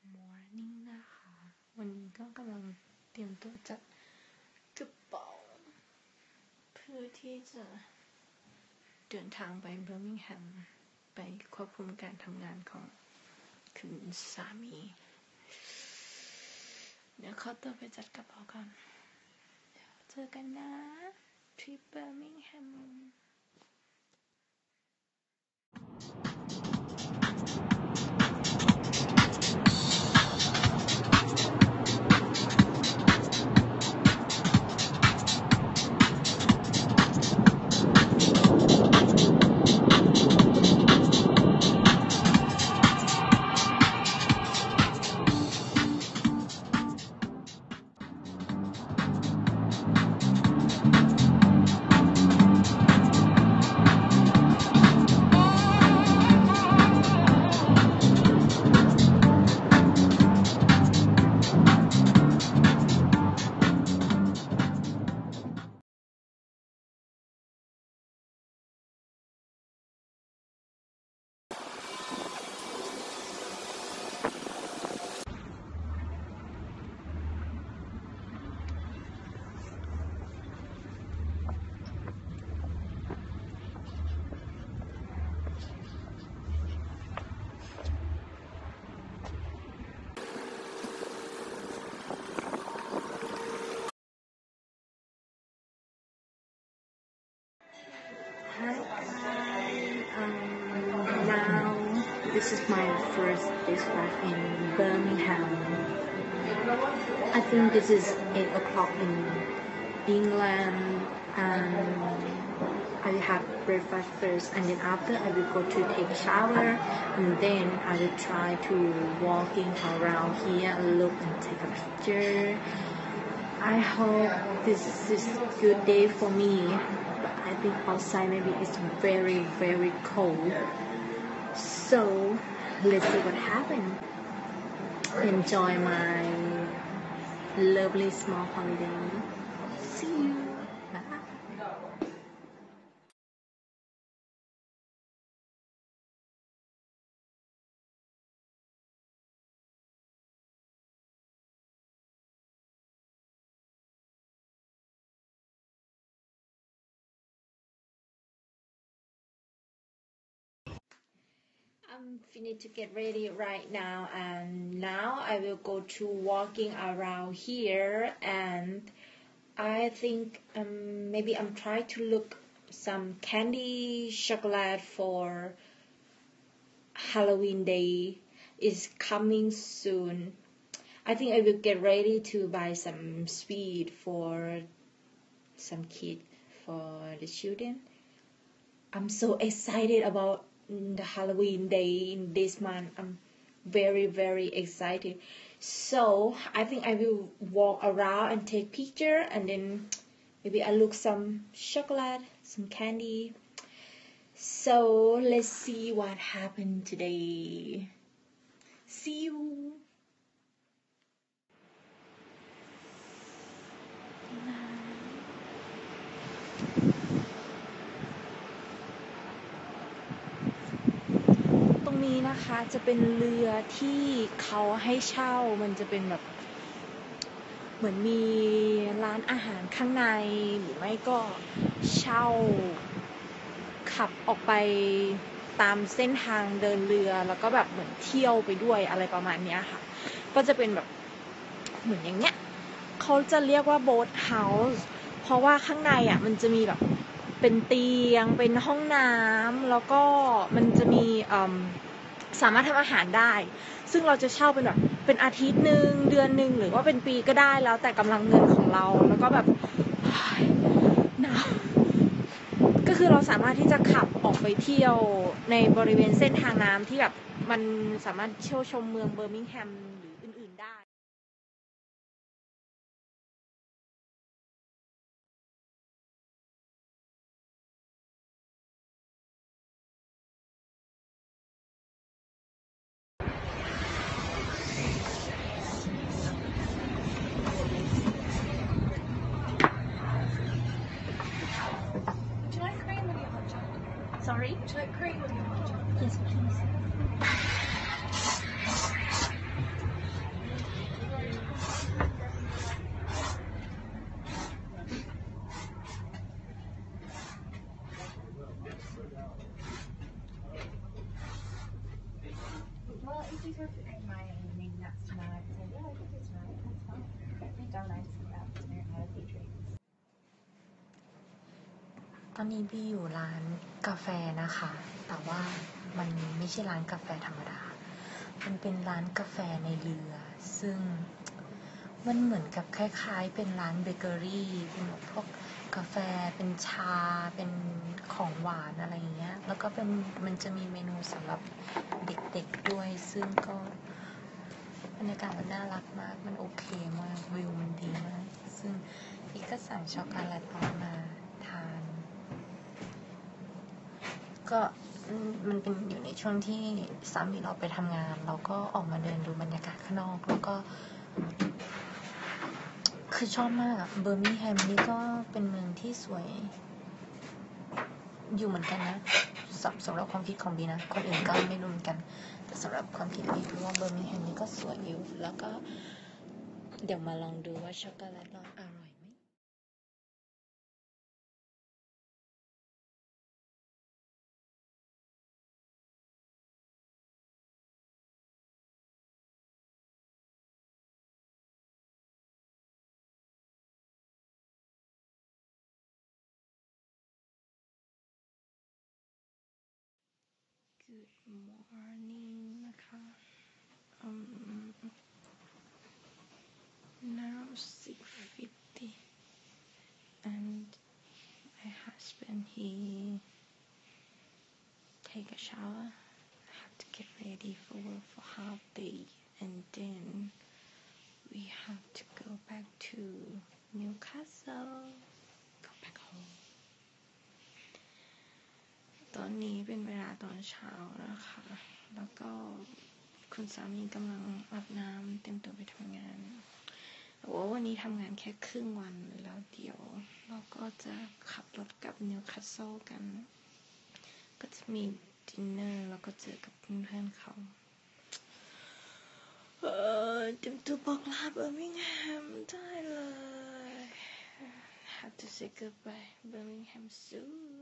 Good morning นะคะ วันนี้ก็กำลังเตรียมตัวจัดกระเป๋า เพื่อที่จะเดินทางไปเบอร์มิงแฮม ไปควบคุมการทำงานของคุณสามี เดี๋ยวขอตัวไปจัดกระเป๋าก่อนเจอกันนะที่เบอร์มิงแฮม Now this is my first dispatch in Birmingham. I think this is eight o'clock in England, and I will have breakfast first, and then after I will go to take a shower, and then I will try to walking around here and look and take a picture. I hope this is good day for me. But I think outside maybe it's very very cold. So let's see what happens. Enjoy my lovely small holiday. See you. 'm finished to get ready right now and now I will go to walking around here and I think um, maybe I'm trying to look some candy chocolate for Halloween day is coming soon. I think I will get ready to buy some sweet for some kid for the children. I'm so excited about the Halloween day in this month. I'm very very excited. So I think I will walk around and take picture and then maybe I look some chocolate, some candy. So let's see what happened today. See you. ต นี้นะคะจะเป็นเรือที่เขาให้เช่ามันจะเป็นแบบ เหมือนมีร้านอาหารข้างใน หรือไม่ก็เช่า ขับออกไปตามเส้นทางเดินเรือแล้วก็แบบเหมือนเที่ยวไปด้วยอะไรประมาณนี้ค่ะ ก็จะเป็นแบบเหมือนอย่างเงี้ยเขาจะเรียกว่าโบ๊ทเฮาส์เพราะว่าข้างในอะมันจะมีแบบเป็นเตียงเป็นห้องน้ำแล้วก็มันจะมีอืม สามารถทำอาหารได้ ซึ่งเราจะเช่าเป็นแบบเป็นอาทิตย์หนึ่งเดือนหนึ่งหรือว่าเป็นปีก็ได้แล้วแต่กำลังเงินของเราแล้วก็แบบหนาวก็คือเราสามารถที่จะขับออกไปเที่ยวในบริเวณเส้นทางน้ำที่แบบมันสามารถเที่ยวชมเมืองเบอร์มิงแฮม Sorry? Yes, please. ตอนนี้บี้อยู่ร้านกาแฟนะคะ แต่ว่ามันไม่ใช่ร้านกาแฟธรรมดา มันเป็นร้านกาแฟในเรือ ซึ่งมันเหมือนกับคล้ายๆ เป็นร้านเบเกอรี่ เป็นพวกกาแฟ เป็นชา เป็นของหวานอะไรเงี้ย แล้วก็เป็นมันจะมีเมนูสำหรับเด็กๆด้วย ซึ่งก็บรรยากาศมันน่ารักมาก มันโอเคมาก วิวมันดีมาก ซึ่งพี่ก็สั่งช็อกโกแลตออกมาทาน ก็มันเป็นอยู่ในช่วงที่สามีเราไปทำงาน เราก็ออกมาเดินดูบรรยากาศข้างนอก แล้วก็ คือชอบมากอะเบอร์มิงแฮมนี่ก็เป็นเมืองที่สวย อยู่เหมือนกันนะสำสำหรับความคิดของบีนะ คนอื่นก็ไม่รู้เหมือนกัน แต่สำหรับความคิดบีคือว่าเบอร์มิงแฮมนี่ก็สวยอยู่ แล้วก็เดี๋ยวมาลองดูว่าช็อกโกแลตเรา Good morning นะคะ um, now 6.50 and my husband he take a shower I have to get ready for work for half day and then we have to go back to Newcastle ตอนนี้เป็นเวลาตอนเช้านะคะ แล้วก็คุณสามีกำลังอาบน้ำเตรียมตัวไปทำงานแต่ว่าวันนี้ทำงานแค่ครึ่งวันแล้วเดี๋ยว เราก็จะขับรถกลับนิวคาสเซิลกัน ก็จะมีดินเนอร์แล้วก็เจอกับเพื่อนๆเขาเออเตรียมตัวบอกลาเบอร์มิงแฮมได้เลย have to say goodbye Birmingham soon